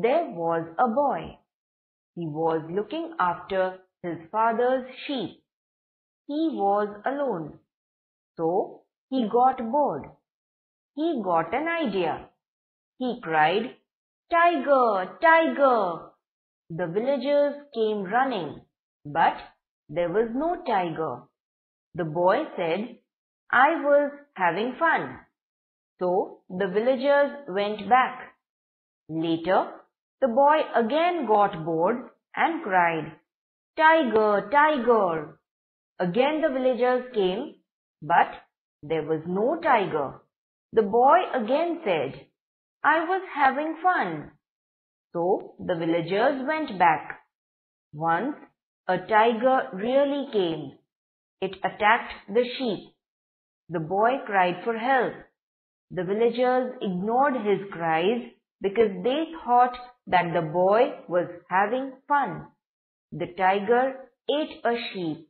there was a boy. He was looking after his father's sheep. He was alone. So he got bored. He got an idea. He cried, Tiger! Tiger! The villagers came running, but there was no tiger. The boy said, I was having fun. So the villagers went back. Later, the boy again got bored and cried, Tiger, tiger! Again the villagers came, but there was no tiger. The boy again said, I was having fun. So the villagers went back. Once a tiger really came. It attacked the sheep. The boy cried for help. The villagers ignored his cries because they thought that the boy was having fun. The tiger ate a sheep